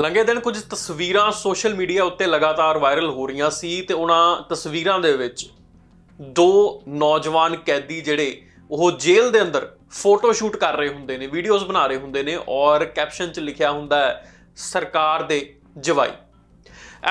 ਲੰਘੇ ਦਿਨ ਕੁਝ ਤਸਵੀਰਾਂ ਸੋਸ਼ਲ ਮੀਡੀਆ ਉੱਤੇ ਲਗਾਤਾਰ ਵਾਇਰਲ ਹੋ ਰਹੀਆਂ ਸੀ ਤੇ ਉਹਨਾਂ ਤਸਵੀਰਾਂ ਦੇ ਵਿੱਚ ਦੋ ਨੌਜਵਾਨ ਕੈਦੀ ਜਿਹੜੇ, ਉਹ ਜੇਲ੍ਹ ਦੇ ਅੰਦਰ ਫੋਟੋ ਸ਼ੂਟ ਕਰ ਰਹੇ ਹੁੰਦੇ ਨੇ, ਵੀਡੀਓਜ਼ ਬਣਾ ਰਹੇ ਹੁੰਦੇ ਨੇ ਔਰ ਕੈਪਸ਼ਨ 'ਚ ਲਿਖਿਆ ਹੁੰਦਾ ਹੈ, ਸਰਕਾਰ ਦੇ ਜਵਾਈ।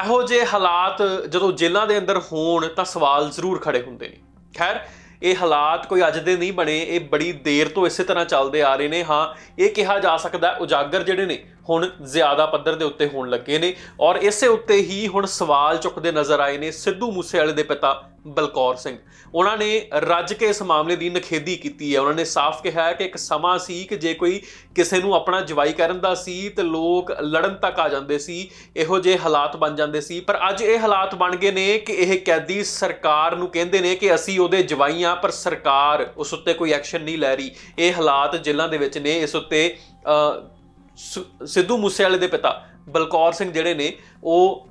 ਇਹੋ ਜਿਹੇ ਹਾਲਾਤ ਜਦੋਂ ਜੇਲ੍ਹਾਂ ਦੇ ਅੰਦਰ ਹੋਣ ਤਾਂ ਸਵਾਲ ਜ਼ਰੂਰ ਖੜੇ ਹੁੰਦੇ ਨੇ। ਖੈਰ ਇਹ ਹਾਲਾਤ ਕੋਈ ਅੱਜ ਦੇ ਨਹੀਂ ਬਣੇ, ਇਹ ਬੜੀ ਦੇਰ ਤੋਂ ਇਸੇ ਤਰ੍ਹਾਂ ਚੱਲਦੇ ਆ ਰਹੇ ਨੇ। ਹਾਂ, ਇਹ ਕਿਹਾ ਜਾ ਸਕਦਾ ਉਜਾਗਰ ਜਿਹੜੇ ਨੇ ਹੁਣ ਜ਼ਿਆਦਾ ਪੱਧਰ ਦੇ ਉੱਤੇ ਹੋਣ ਲੱਗੇ ਨੇ ਔਰ ਇਸੇ ਉੱਤੇ ਹੀ ਹੁਣ ਸਵਾਲ ਚੁੱਕਦੇ ਨਜ਼ਰ ਆਏ ਨੇ ਸਿੱਧੂ ਮੂਸੇਵਾਲੇ ਦੇ ਪਿਤਾ ਬਲਕੌਰ ਸਿੰਘ। ਉਹਨਾਂ ਨੇ ਰੱਜ ਕੇ ਇਸ ਮਾਮਲੇ ਦੀ ਨਖੇਦੀ ਕੀਤੀ ਹੈ। ਉਹਨਾਂ ਨੇ ਸਾਫ਼ ਕਿਹਾ ਕਿ ਇੱਕ ਸਮਾਂ ਸੀ ਕਿ ਜੇ ਕੋਈ ਕਿਸੇ ਨੂੰ ਆਪਣਾ ਜਵਾਈ ਕਰਨ ਦਾ ਸੀ ਤੇ ਲੋਕ ਲੜਨ ਤੱਕ ਆ ਜਾਂਦੇ ਸੀ ਇਹੋ ਜਿਹੇ ਹਾਲਾਤ ਬਣ ਜਾਂਦੇ ਸੀ। ਪਰ ਅੱਜ ਇਹ ਹਾਲਾਤ ਬਣ ਗਏ ਨੇ ਕਿ ਇਹ ਕੈਦੀ ਸਰਕਾਰ ਨੂੰ ਕਹਿੰਦੇ ਨੇ ਕਿ ਅਸੀਂ ਉਹਦੇ ਜਵਾਈ ਹਾਂ ਪਰ ਸਰਕਾਰ ਉਸ ਉੱਤੇ ਕੋਈ ਐਕਸ਼ਨ ਨਹੀਂ ਲੈ ਰਹੀ। ਇਹ ਹਾਲਾਤ ਜੇਲ੍ਹਾਂ ਦੇ ਵਿੱਚ ਨੇ। ਇਸ ਉੱਤੇ ਅ, ਸਿੱਧੂ ਮੂਸੇਵਾਲੇ ਦੇ ਪਿਤਾ ਬਲਕੌਰ ਸਿੰਘ ਜਿਹੜੇ ਨੇ ਉਹ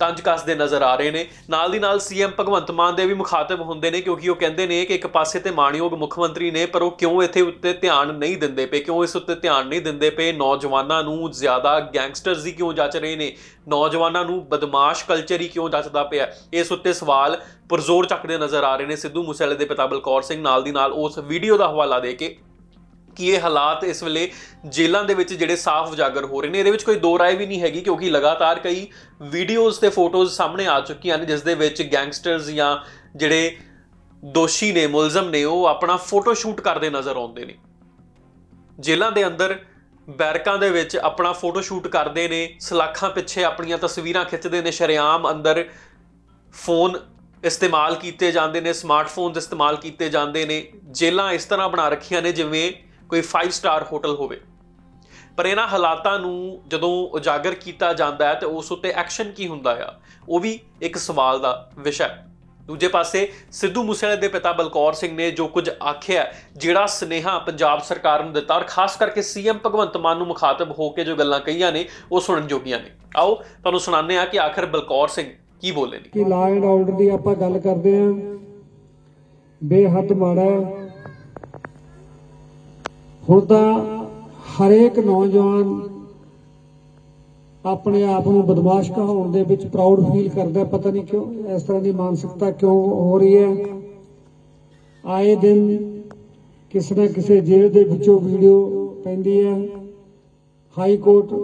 ਤੰਜ ਕੱਸਦੇ ਨਜ਼ਰ ਆ ਰਹੇ ਨੇ। ਨਾਲ ਦੀ ਨਾਲ ਸੀਐਮ ਭਗਵੰਤ ਮਾਨ ਦੇ ਵੀ ਮੁਖਾਤਬ ਹੁੰਦੇ ਨੇ ਕਿਉਂਕਿ ਉਹ ਕਹਿੰਦੇ ਨੇ ਕਿ ਇੱਕ ਪਾਸੇ ਤੇ ਮਾਣਯੋਗ ਮੁੱਖ ਮੰਤਰੀ ਨੇ, ਪਰ ਉਹ ਕਿਉਂ ਇੱਥੇ ਉੱਤੇ ਧਿਆਨ ਨਹੀਂ ਦਿੰਦੇ ਪਏ? ਕਿਉਂ ਇਸ ਉੱਤੇ ਧਿਆਨ ਨਹੀਂ ਦਿੰਦੇ ਪਏ? ਨੌਜਵਾਨਾਂ ਨੂੰ ਜ਼ਿਆਦਾ ਗੈਂਗਸਟਰਸ ਹੀ ਕਿਉਂ ਜੱਚ ਰਹੇ ਨੇ? ਨੌਜਵਾਨਾਂ ਨੂੰ ਬਦਮਾਸ਼ ਕਲਚਰ ਹੀ ਕਿਉਂ ਜੱਚਦਾ ਪਿਆ? ਇਸ ਉੱਤੇ ਸਵਾਲ ਪੁਰਜ਼ੋਰ ਚੱਕਦੇ ਨਜ਼ਰ ਆ ਰਹੇ ਨੇ ਸਿੱਧੂ ਮੂਸੇਵਾਲੇ ਦੇ ਪਿਤਾ ਬਲਕੌਰ ਸਿੰਘ। ਨਾਲ ਦੀ ਨਾਲ ਉਸ ਵੀਡੀਓ ਦਾ ਹਵਾਲਾ ਦੇ ਕੇ ਕਿ ਇਹ ਹਾਲਾਤ ਇਸ ਵੇਲੇ ਜੇਲ੍ਹਾਂ ਦੇ ਵਿੱਚ ਜਿਹੜੇ ਸਾਫ਼ ਉਜਾਗਰ ਹੋ ਰਹੇ ਨੇ? ਇਹਦੇ ਵਿੱਚ ਕੋਈ ਦੋ ਰਾਏ ਵੀ ਨਹੀਂ ਹੈਗੀ ਕਿਉਂਕਿ ਲਗਾਤਾਰ ਕਈ ਵੀਡੀਓਜ਼ ਤੇ ਫੋਟੋਜ਼ ਸਾਹਮਣੇ ਆ ਚੁੱਕੀਆਂ ਨੇ, ਜਿਸ ਦੇ ਵਿੱਚ ਗੈਂਗਸਟਰਸ ਜਾਂ ਜਿਹੜੇ ਦੋਸ਼ੀ ਨੇ, ਮੁਲਜ਼ਮ ਨੇ, ਉਹ ਆਪਣਾ ਫੋਟੋ ਸ਼ੂਟ ਕਰਦੇ ਨਜ਼ਰ ਆਉਂਦੇ ਨੇ। ਜੇਲ੍ਹਾਂ ਦੇ ਅੰਦਰ ਬੈਰਕਾਂ ਦੇ ਵਿੱਚ ਆਪਣਾ ਫੋਟੋ ਸ਼ੂਟ ਕਰਦੇ ਨੇ, ਸਲਾਖਾਂ ਪਿੱਛੇ ਆਪਣੀਆਂ ਤਸਵੀਰਾਂ ਖਿੱਚਦੇ ਨੇ, ਸ਼ਰੇਆਮ ਅੰਦਰ ਫੋਨ ਇਸਤੇਮਾਲ ਕੀਤੇ ਜਾਂਦੇ ਨੇ ਸਮਾਰਟਫੋਨਸ ਇਸਤੇਮਾਲ ਕੀਤੇ ਜਾਂਦੇ ਨੇ, ਜੇਲ੍ਹਾਂ ਇਸ ਤਰ੍ਹਾਂ ਬਣਾ ਰੱਖੀਆਂ ਨੇ, ਜਿਵੇਂ ਕੋਈ 5 ਸਟਾਰ ਹੋਟਲ ਹੋਵੇ। ਪਰ ਇਹਨਾਂ ਹਾਲਾਤਾਂ ਨੂੰ ਜਦੋਂ ਉਜਾਗਰ ਕੀਤਾ ਜਾਂਦਾ ਹੈ ਤੇ ਉਸ ਉੱਤੇ ਐਕਸ਼ਨ ਕੀ ਹੁੰਦਾ ਆ, ਉਹ ਵੀ ਇੱਕ ਸਵਾਲ ਦਾ ਵਿਸ਼ਾ ਹੈ। ਦੂਜੇ ਪਾਸੇ, ਸਿੱਧੂ ਮੂਸੇਵਾਲੇ ਦੇ ਪਿਤਾ ਬਲਕੌਰ ਸਿੰਘ ਨੇ ਜੋ ਕੁਝ ਆਖਿਆ ਜਿਹੜਾ ਸਨੇਹਾ ਪੰਜਾਬ ਸਰਕਾਰ ਨੂੰ ਦਿੱਤਾ ਔਰ ਖਾਸ ਕਰਕੇ ਸੀਐਮ ਭਗਵੰਤ ਮਾਨ ਨੂੰ ਮੁਖਾਤਬ ਹੋ ਕੇ ਜੋ ਗੱਲਾਂ ਕਹੀਆਂ ਨੇ, ਉਹ ਸੁਣਨ ਜੋਗੀਆਂ ਨੇ। ਆਓ, ਤੁਹਾਨੂੰ ਸੁਣਾਉਂਦੇ ਆ ਕਿ ਆਖਰ ਬਲਕੌਰ ਸਿੰਘ ਕੀ ਬੋਲੇ ਨੇ। ਕਿ ਲਾ ਐਂਡ ਆਰਡਰ ਦੀ ਆਪਾਂ ਗੱਲ ਕਰਦੇ ਆਂ ਬੇਹੱਦ ਮਾੜਾ ਹੁਣ ਤਾਂ ਹਰੇਕ ਨੌਜਵਾਨ ਆਪਣੇ ਆਪ ਨੂੰ ਬਦਮਾਸ਼ ਕਹਾਉਣ ਦੇ ਵਿੱਚ ਪ੍ਰਾਊਡ ਫੀਲ ਕਰਦਾ ਪਤਾ ਨਹੀਂ ਕਿਉਂ, ਇਸ ਤਰ੍ਹਾਂ ਦੀ ਮਾਨਸਿਕਤਾ ਕਿਉਂ ਹੋ ਰਹੀ ਹੈ। ਆਏ ਦਿਨ ਕਿਸੇ ਨਾ ਕਿਸੇ ਜੇਲ੍ਹ ਦੇ ਵਿੱਚੋਂ ਵੀਡੀਓ ਪੈਂਦੀ ਹੈ। ਹਾਈ ਕੋਰਟ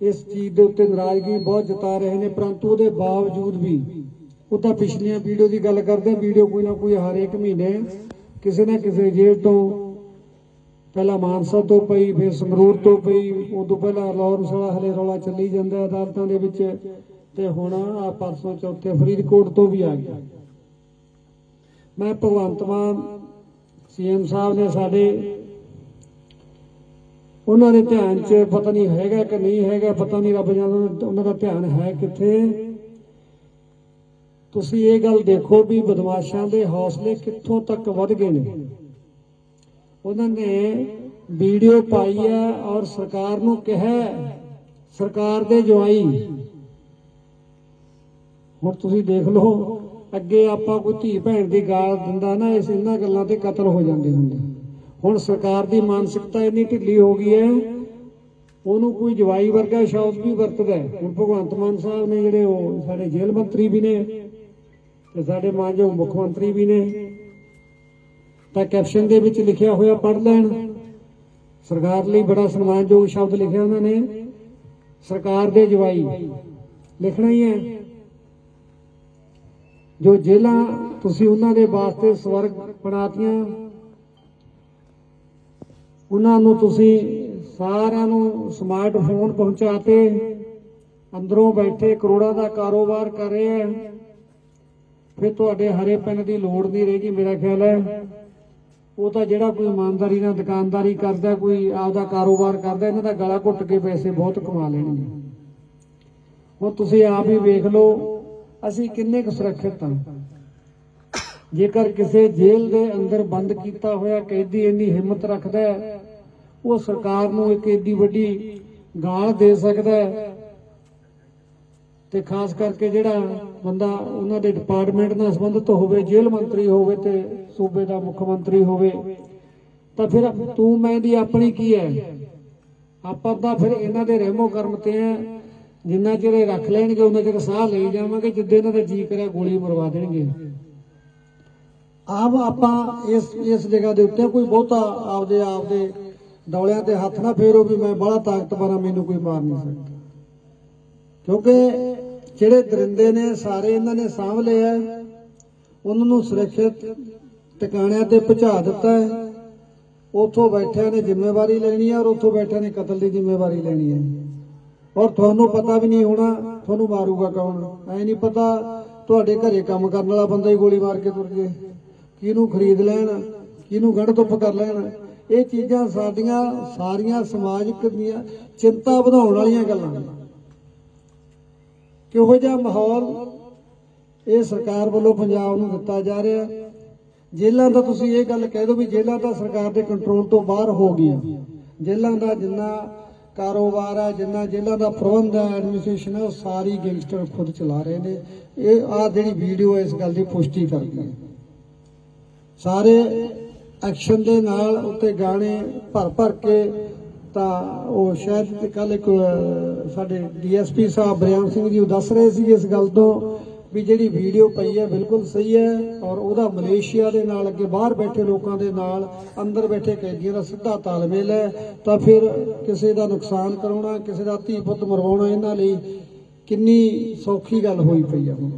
ਇਸ ਚੀਜ਼ ਦੇ ਉੱਤੇ ਨਾਰਾਜ਼ਗੀ ਬਹੁਤ ਜਤਾ ਰਹੇ ਨੇ, ਪਰੰਤੂ ਉਹਦੇ ਬਾਵਜੂਦ ਵੀ ਉਹ ਤਾਂ ਪਿਛਲੀਆਂ ਵੀਡੀਓ ਦੀ ਗੱਲ ਕਰਦੇ ਵੀਡੀਓ ਕੋਈ ਨਾ ਕੋਈ ਹਰ ਇੱਕ ਮਹੀਨੇ ਕਿਸੇ ਨਾ ਕਿਸੇ ਜੇਲ੍ਹ ਤੋਂ ਪਹਿਲਾਂ ਮਾਨਸਾ ਤੋਂ ਪਈ, ਫਿਰ ਸੰਗਰੂਰ ਤੋਂ ਪਈ, ਉਦੋਂ ਪਹਿਲਾਂ ਲਾਹੌਰ ਹਲੇ ਰੌਲਾ ਚੱਲੀ ਜਾਂਦਾ ਅਦਾਲਤਾਂ ਦੇ ਵਿੱਚ ਤੇ ਹੁਣ ਆ ਪਰਸੋਂ ਚੌਥੇ ਫਰੀਦਕੋਟ ਤੋਂ ਵੀ ਆ ਗਿਆ। ਮੈਂ ਭਗਵੰਤ ਮਾਨ ਸੀਐਮ ਸਾਹਿਬ ਨੇ ਸਾਡੇ, ਉਹਨਾਂ ਦੇ ਧਿਆਨ 'ਚ ਪਤਾ ਨਹੀਂ ਹੈਗਾ ਕਿ ਨਹੀਂ ਹੈਗਾ, ਪਤਾ ਨਹੀਂ ਰੱਬ ਜਾਣਦਾ ਉਹਨਾਂ ਦਾ ਧਿਆਨ ਹੈ ਕਿੱਥੇ। ਤੁਸੀਂ ਇਹ ਗੱਲ ਦੇਖੋ ਵੀ ਬਦਮਾਸ਼ਾਂ ਦੇ ਹੌਸਲੇ ਕਿੱਥੋਂ ਤੱਕ ਵੱਧ ਗਏ ਨੇ। ਉਹਨਾਂ ਨੇ ਵੀਡੀਓ ਪਾਈ ਹੈ ਔਰ ਸਰਕਾਰ ਨੂੰ ਕਿਹਾ ਸਰਕਾਰ ਦੇ ਜਵਾਈ। ਹੁਣ ਤੁਸੀਂ ਦੇਖ ਲਓ, ਅੱਗੇ ਆਪਾਂ ਕੋਈ ਧੀ ਭੈਣ ਦੀ ਗਾਲ ਦਿੰਦਾ ਨਾ, ਇਸ ਇਹਨਾਂ ਗੱਲਾਂ ਤੇ ਕਤਲ ਹੋ ਜਾਂਦੇ ਹੁੰਦੇ। ਹੁਣ ਸਰਕਾਰ ਦੀ ਮਾਨਸਿਕਤਾ ਇੰਨੀ ਢਿੱਲੀ ਹੋ ਗਈ ਹੈ, ਉਹਨੂੰ ਕੋਈ ਜਵਾਈ ਵਰਗਾ ਸ਼ਬਦ ਵੀ ਵਰਤਦਾ ਹੁਣ ਭਗਵੰਤ ਮਾਨ ਸਾਹਿਬ ਨੇ ਜਿਹੜੇ ਉਹ ਸਾਡੇ ਜੇਲ੍ਹ ਮੰਤਰੀ ਵੀ ਨੇ, ਤੇ ਸਾਡੇ ਮਾਨਯੋਗ ਮੁੱਖ ਮੰਤਰੀ ਵੀ ਨੇ ਤਾਂ ਕੈਪਸ਼ਨ ਦੇ ਵਿੱਚ ਲਿਖਿਆ ਹੋਇਆ ਪੜ੍ਹ ਲੈਣ। ਸਰਕਾਰ ਲਈ ਬੜਾ ਸਨਮਾਨਯੋਗ ਸ਼ਬਦ ਲਿਖਿਆ ਉਹਨਾਂ ਨੇ। ਸਰਕਾਰ ਦੇ ਜਵਾਈ। ਲਿਖਣਾ ਹੀ ਹੈ। ਜੋ ਜੇਲਾਂ ਤੁਸੀਂ ਉਹਨਾਂ ਦੇ ਵਾਸਤੇ ਸਵਰਗ ਬਣਾਤੀਆਂ, ਉਹਨਾਂ ਨੂੰ ਤੁਸੀਂ ਸਾਰਿਆਂ ਨੂੰ ਸਮਾਰਟਫੋਨ ਪਹੁੰਚਾਤੇ, ਅੰਦਰੋਂ ਬੈਠੇ ਕਰੋੜਾਂ ਦਾ ਕਾਰੋਬਾਰ ਕਰ ਰਹੇ ਆ ਫਿਰ ਤੁਹਾਡੇ ਹਰੇ ਪੈਨ ਦੀ ਲੋੜ ਨਹੀਂ ਰਹੇਗੀ, ਮੇਰਾ ਖਿਆਲ ਹੈ। ਉਹ ਤਾਂ ਜਿਹੜਾ ਕੋਈ ਇਮਾਨਦਾਰੀ ਨਾਲ ਦੁਕਾਨਦਾਰੀ ਕਰਦਾ, ਕੋਈ ਆਪਦਾ ਕਾਰੋਬਾਰ ਕਰਦਾ, ਇਹਨਾਂ ਦਾ ਗਲਾ ਘੁੱਟ ਕੇ ਪੈਸੇ ਬਹੁਤ ਕਮਾ ਲੈਣਗੇ। ਹੁਣ ਤੁਸੀਂ ਆਪ ਹੀ ਵੇਖ ਲਓ, ਅਸੀਂ ਕਿੰਨੇ ਕੁ ਸੁਰੱਖਿਅਤ ਹਾਂ। ਜੇਕਰ ਕਿਸੇ ਜੇਲ੍ਹ ਦੇ ਅੰਦਰ ਬੰਦ ਕੀਤਾ ਹੋਇਆ ਕੈਦੀ ਇੰਨੀ ਹਿੰਮਤ ਰੱਖਦਾ ਹੈ, ਉਹ ਸਰਕਾਰ ਨੂੰ ਇੱਕ ਏਡੀ ਵੱਡੀ ਗਾਲ ਦੇ ਸਕਦਾ ਹੈ ਤੇ ਖਾਸ ਕਰਕੇ ਜਿਹੜਾ ਬੰਦਾ ਉਹਨਾਂ ਦੇ ਡਿਪਾਰਟਮੈਂਟ ਨਾਲ ਸੰਬੰਧਿਤ ਹੋਵੇ, ਜੇਲ੍ਹ ਮੰਤਰੀ ਹੋਵੇ ਤੇ ਸੂਬੇ ਦਾ ਮੁੱਖ ਮੰਤਰੀ ਹੋਵੇ, ਤਾਂ ਫਿਰ ਤੂੰ ਮੈਂ ਦੀ ਆਪਣੀ ਕੀ ਹੈ? ਆਪਾਂ ਤਾਂ ਫਿਰ ਇਹਨਾਂ ਦੇ ਰਹਿਮੋ ਕਰਮ ਤੇ ਆ। ਜਿੰਨਾ ਚਿਰ ਇਹ ਰੱਖ ਲੈਣਗੇ, ਉਹਨਾਂ ਚਿਰ ਸਾਹ ਲਈ ਜਾਵਾਂਗੇ, ਜਿੱਦੇ ਇਹਨਾਂ ਦਾ ਜੀ ਕਰਿਆ ਗੋਲੀ ਮਰਵਾ ਦੇਣਗੇ। ਆਪ ਆਪਾਂ ਇਸ ਇਸ ਜਗ੍ਹਾ ਦੇ ਉੱਤੇ ਕੋਈ ਬਹੁਤਾ ਆਪਦੇ ਆਪਦੇ ਡੌਲਿਆਂ ਤੇ ਹੱਥ ਨਾ ਫੇਰੋ ਵੀ ਮੈਂ ਬੜਾ ਤਾਕਤਵਰ ਆ ਮੈਨੂੰ ਕੋਈ ਮਾਰ ਨਹੀਂ ਸਕਦਾ। ਕਿਉਂਕਿ ਜਿਹੜੇ ਦਰਿੰਦੇ ਨੇ, ਸਾਰੇ ਇਹਨਾਂ ਨੇ ਸਾਂਭ ਲਏ ਆ। ਉਹਨਾਂ ਨੂੰ ਸੁਰੱਖਿਅਤ ਟਿਕਾਣਿਆਂ ਤੇ ਪਹੁੰਚਾ ਦਿੱਤਾ ਹੈ। ਉੱਥੋਂ ਬੈਠਿਆਂ ਨੇ ਜ਼ਿੰਮੇਵਾਰੀ ਲੈਣੀ ਹੈ ਔਰ ਉੱਥੋਂ ਬੈਠਿਆਂ ਨੇ ਕਤਲ ਦੀ ਜ਼ਿੰਮੇਵਾਰੀ ਲੈਣੀ ਹੈ ਔਰ ਤੁਹਾਨੂੰ ਪਤਾ ਵੀ ਨਹੀਂ ਹੋਣਾ, ਤੁਹਾਨੂੰ ਮਾਰੂਗਾ ਕੌਣ? ਐ ਨਹੀਂ ਪਤਾ ਤੁਹਾਡੇ ਘਰੇ ਕੰਮ ਕਰਨ ਵਾਲਾ ਬੰਦਾ ਹੀ ਗੋਲੀ ਮਾਰ ਕੇ ਤੁਰ ਜੇ। ਕਿਹਨੂੰ ਖਰੀਦ ਲੈਣ? ਕਿਹਨੂੰ ਗੜ ਧੁੱਪ ਕਰ ਲੈਣ? ਇਹ ਚੀਜ਼ਾਂ ਸਾਡੀਆਂ ਸਾਰੀਆਂ ਸਮਾਜਿਕ ਦੀਆਂ ਚਿੰਤਾ ਵਧਾਉਣ ਵਾਲੀਆਂ ਗੱਲਾਂ ਨੇ। ਕਿਹੋ ਜਿਹਾ ਮਾਹੌਲ ਇਹ ਸਰਕਾਰ ਵੱਲੋਂ ਪੰਜਾਬ ਨੂੰ ਦਿੱਤਾ ਜਾ ਰਿਹਾ? ਜੇਲਾਂ ਦਾ ਤੁਸੀਂ ਇਹ ਗੱਲ ਕਹਿ ਦਿਓ ਵੀ ਜੇਲ੍ਹਾਂ ਤਾਂ ਸਰਕਾਰ ਦੇ ਕੰਟਰੋਲ ਤੋਂ ਬਾਹਰ ਹੋ ਗਈਆਂ। ਜੇਲ੍ਹਾਂ ਦਾ ਜਿੰਨਾ ਕਾਰੋਬਾਰ ਹੈ ਜਿੰਨਾ ਜੇਲਾਂ ਦਾ ਪ੍ਰਬੰਧ ਹੈ ਐਡਮਿਨਿਸਟ੍ਰੇਸ਼ਨ ਉਹ ਸਾਰੀ ਗੈਂਗਸਟਰ ਖੁਦ ਚਲਾ ਰਹੇ ਨੇ। ਇਹ ਆ ਜਿਹੜੀ ਵੀਡੀਓ ਇਸ ਗੱਲ ਦੀ ਪੁਸ਼ਟੀ ਕਰਦੀ ਹੈ ਸਾਰੇ ਐਕਸ਼ਨ ਦੇ ਨਾਲ ਉੱਤੇ ਗਾਣੇ ਭਰ ਭਰ ਕੇ ਤਾਂ ਉਹ ਸ਼ਾਇਦ ਕੱਲ ਇੱਕ ਅਹ, ਸਾਡੇ ਡੀਐਸਪੀ ਸਾਹਿਬ ਬਰਿਆਮ ਸਿੰਘ ਜੀ ਉਹ ਦੱਸ ਰਹੇ ਸੀ ਇਸ ਗੱਲ ਤੋਂ ਵੀ ਜਿਹੜੀ ਵੀਡੀਓ ਪਈ ਹੈ ਬਿਲਕੁਲ ਸਹੀ ਹੈ ਔਰ ਉਹਦਾ ਮਲੇਸ਼ੀਆ ਦੇ ਨਾਲ ਅੱਗੇ ਬਾਹਰ ਬੈਠੇ ਲੋਕਾਂ ਦੇ ਨਾਲ ਅੰਦਰ ਬੈਠੇ ਕੈਦੀਆਂ ਦਾ ਸਿੱਧਾ ਤਾਲਮੇਲ ਹੈ। ਤਾਂ ਫਿਰ ਕਿਸੇ ਦਾ ਨੁਕਸਾਨ ਕਰਾਉਣਾ ਕਿਸੇ ਦਾ ਧੀ ਪੁੱਤ ਮਰਵਾਉਣਾ ਇਹਨਾਂ ਲਈ ਕਿੰਨੀ ਸੌਖੀ ਗੱਲ ਹੋਈ ਪਈ ਹੈ ਹੁਣ।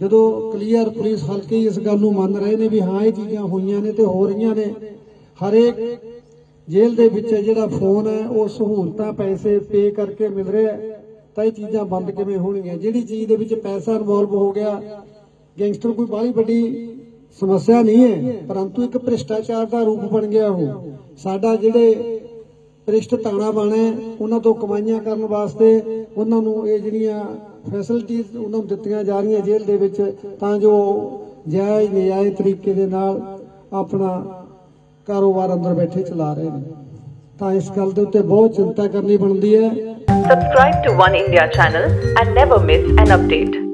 ਜਦੋਂ ਕਲੀਅਰ ਪੁਲਿਸ ਹਲਕੇ ਹੀ ਇਸ ਗੱਲ ਨੂੰ ਮੰਨ ਰਹੇ ਨੇ ਵੀ ਹਾਂ ਇਹ ਚੀਜ਼ਾਂ ਹੋਈਆਂ ਨੇ ਤੇ ਹੋ ਰਹੀਆਂ ਨੇ ਹਰੇਕ ਜੇਲ੍ਹ ਦੇ ਵਿੱਚ ਜਿਹੜਾ ਫੋਨ ਹੈ ਉਹ ਸਹੂਲਤਾਂ ਪੈਸੇ ਪੇ ਕਰਕੇ ਮਿਲ ਰਿਹਾ ਤਾਂ ਇਹ ਚੀਜ਼ਾਂ ਬੰਦ ਕਿਵੇਂ ਹੋਣਗੀਆਂ? ਜਿਹੜੀ ਚੀਜ਼ ਦੇ ਵਿੱਚ ਪੈਸਾ ਇਨਵੋਲਵ ਹੋ ਗਿਆ ਗੈਂਗਸਟਰ ਕੋਈ ਬਾਹਲੀ ਵੱਡੀ ਸਮੱਸਿਆ ਨਹੀਂ ਹੈ ਪਰੰਤੂ ਇੱਕ ਭ੍ਰਿਸ਼ਟਾਚਾਰ ਦਾ ਰੂਪ ਬਣ ਗਿਆ ਉਹ। ਸਾਡਾ ਜਿਹੜੇ ਭ੍ਰਿਸ਼ਟ ਤਾਣਾ ਬਾਣਾ ਹੈ, ਉਹਨਾਂ ਤੋਂ ਕਮਾਈਆਂ ਕਰਨ ਵਾਸਤੇ ਉਹਨਾਂ ਨੂੰ ਇਹ ਜਿਹੜੀਆਂ ਫੈਸਿਲਿਟੀਆਂ ਉਹਨਾਂ ਨੂੰ ਦਿੱਤੀਆਂ ਜਾ ਰਹੀਆਂ ਜੇਲ੍ਹ ਦੇ ਵਿੱਚ ਤਾਂ ਜੋ ਜਾਇਜ਼ ਨਿਆਇ ਤਰੀਕੇ ਦੇ ਨਾਲ ਆਪਣਾ ਕਾਰੋਬਾਰ ਅੰਦਰ ਬੈਠੇ ਚਲਾ ਰਹੇ ਨੇ ਤਾਂ ਇਸ ਗੱਲ ਦੇ ਉੱਤੇ ਬਹੁਤ ਚਿੰਤਾ ਕਰਨੀ ਬਣਦੀ ਹੈ subscribe to One India channel and never miss an update